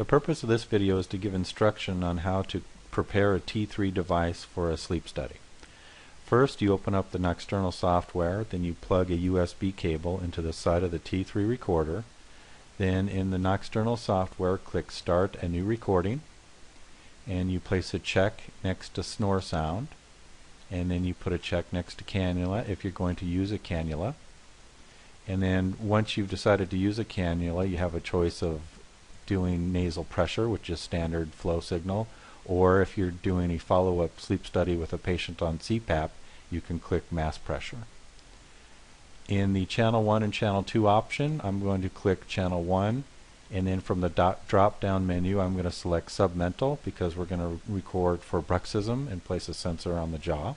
The purpose of this video is to give instruction on how to prepare a T3 device for a sleep study. First, you open up the Noxturnal software, then you plug a USB cable into the side of the T3 recorder. Then in the Noxturnal software, click Start a new recording, and you place a check next to snore sound, and then you put a check next to cannula if you're going to use a cannula. And then once you've decided to use a cannula, you have a choice of doing nasal pressure, which is standard flow signal, or if you're doing a follow-up sleep study with a patient on CPAP, you can click mask pressure. In the channel 1 and channel 2 option, I'm going to click channel 1 and then from the drop down menu I'm going to select submental because we're going to record for bruxism and place a sensor on the jaw.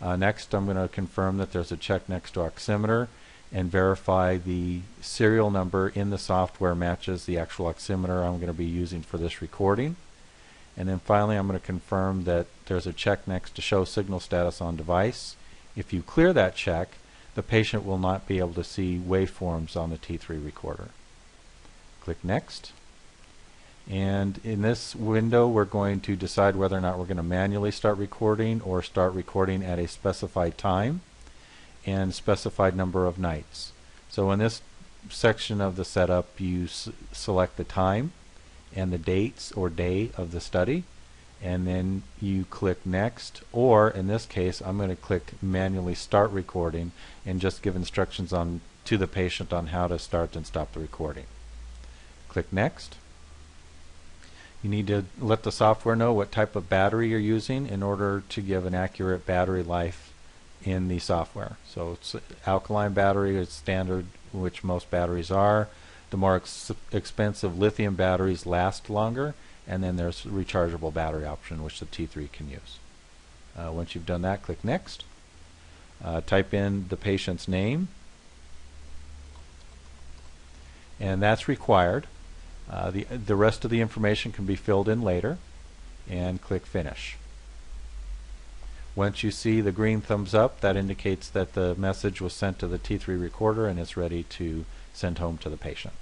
Uh, next I'm going to confirm that there's a check next to oximeter and verify the serial number in the software matches the actual oximeter I'm going to be using for this recording. And then finally I'm going to confirm that there's a check next to show signal status on device. If you clear that check, the patient will not be able to see waveforms on the T3 recorder. Click Next. And in this window, we're going to decide whether or not we're going to manually start recording or start recording at a specified time and specified number of nights. So in this section of the setup, you select the time and the dates or day of the study and then you click next or in this case I'm going to click manually start recording and just give instructions on to the patient on how to start and stop the recording. Click next. You need to let the software know what type of battery you're using in order to give an accurate battery life in the software. So it's alkaline battery is standard which most batteries are. The more ex expensive lithium batteries last longer, and then there's rechargeable battery option, which the T3 can use. Uh, once you've done that, click Next. Uh, type in the patient's name, and that's required. Uh, the, the rest of the information can be filled in later, and click Finish. Once you see the green thumbs up, that indicates that the message was sent to the T3 recorder and is ready to send home to the patient.